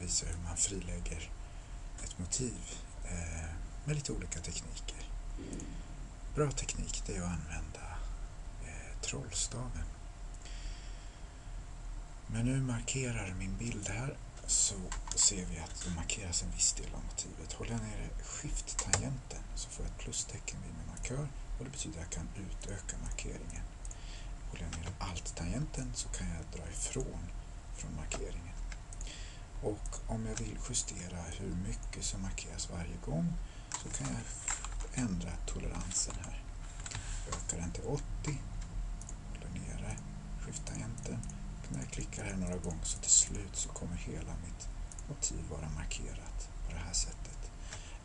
visa hur man frilägger ett motiv eh, med lite olika tekniker. Bra teknik det är att använda eh, trollstaven. Men nu markerar min bild här så ser vi att det markeras en viss del av motivet. Håller jag nere skift-tangenten så får jag ett plustecken vid min markör och det betyder att jag kan utöka markeringen. Håller jag nere alt-tangenten så kan jag dra ifrån från markeringen. Och om jag vill justera hur mycket som markeras varje gång så kan jag ändra toleransen här. Ökar den till 80, håller nere skift-tangenten när jag klickar här några gånger så till slut så kommer hela mitt motiv vara markerat på det här sättet.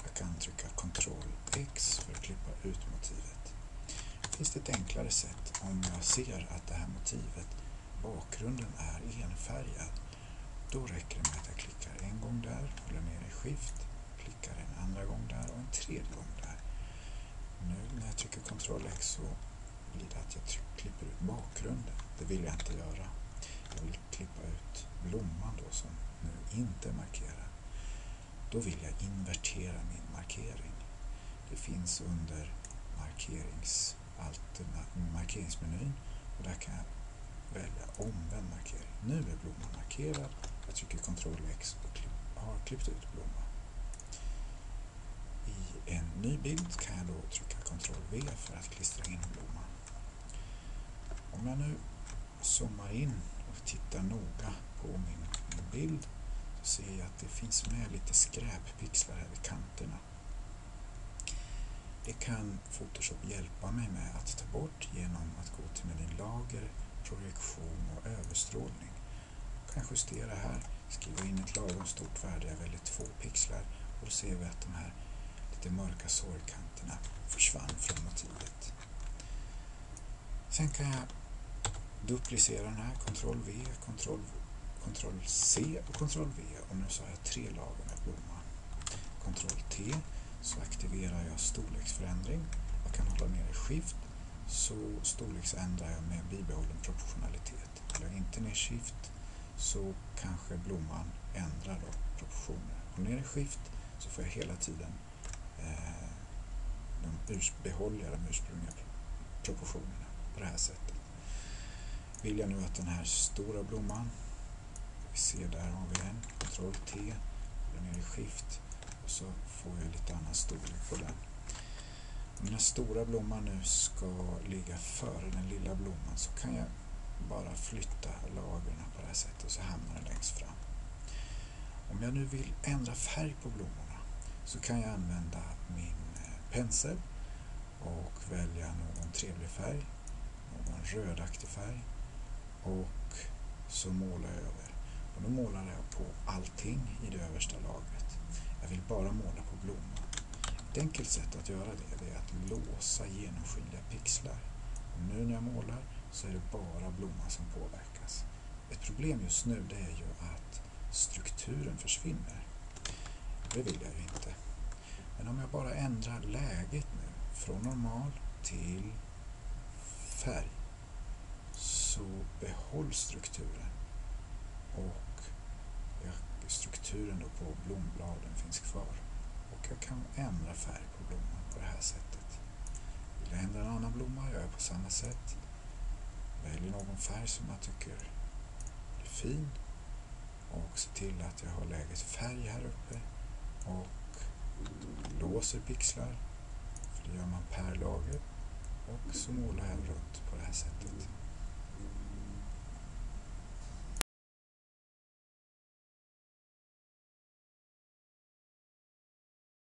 Jag kan trycka Ctrl X för att klippa ut motivet. Finns det ett enklare sätt om jag ser att det här motivet, bakgrunden är enfärgad, då räcker det med att jag klickar en gång där, håller ner i Shift, klickar en andra gång där och en tredje gång där. Nu när jag trycker Ctrl X så blir det att jag klipper ut bakgrunden. Det vill jag inte göra jag vill klippa ut blomman då som nu inte är markerad. Då vill jag invertera min markering. Det finns under markeringsmenyn och där kan jag välja omvänd markering. Nu är blomman markerad. Jag trycker Ctrl X och har klippt ut blomman. I en ny bild kan jag då trycka Ctrl V för att klistra in blomman. Om jag nu zoomar in och tittar noga på min, min bild så ser jag att det finns med lite skräppixlar här vid kanterna. Det kan Photoshop hjälpa mig med att ta bort genom att gå till menyn Lager, Projektion och Överstrålning. Jag kan justera här, skriva in ett lagom stort värde, jag väljer två pixlar och då ser vi att de här lite mörka sorgkanterna försvann från motivet. Sen kan jag duplicera den här, Ctrl V, Ctrl, Ctrl C och Ctrl V och nu så har jag tre lager med blomma. Ctrl T så aktiverar jag storleksförändring. Jag kan hålla ner i Shift så storleksändrar jag med bibehållen proportionalitet. Håller jag inte ner Shift så kanske blomman ändrar då proportioner. Håller ner i skift så får jag hela tiden eh, de behåller de ursprungliga proportionerna på det här sättet vill jag nu att den här stora blomman, vi ser där har vi den, Ctrl T, går ner i skift och så får jag lite annan storlek på den. Om den här stora blomman nu ska ligga före den lilla blomman så kan jag bara flytta lagren så hamnar den längst fram. Om jag nu vill ändra färg på blommorna så kan jag använda min eh, pensel och välja någon trevlig färg, någon rödaktig färg och så målar jag över. Och då målar jag på allting i det översta lagret. Jag vill bara måla på blomman. Ett enkelt sätt att göra det är att låsa genomskinliga pixlar. Och nu när jag målar så är det bara blomman som påverkas. Ett problem just nu det är ju att strukturen försvinner. Det vill jag ju inte. Men om jag bara ändrar läget nu från normal till färg så behålls strukturen och strukturen då på blombladen finns kvar. Och jag kan ändra färg på blomman på det här sättet. Vill jag ändra en annan blomma gör jag på samma sätt. Väljer någon färg som jag tycker fin och ser till att jag har läget färg här uppe och låser pixlar. För det gör man per lager och så målar jag runt på det här sättet.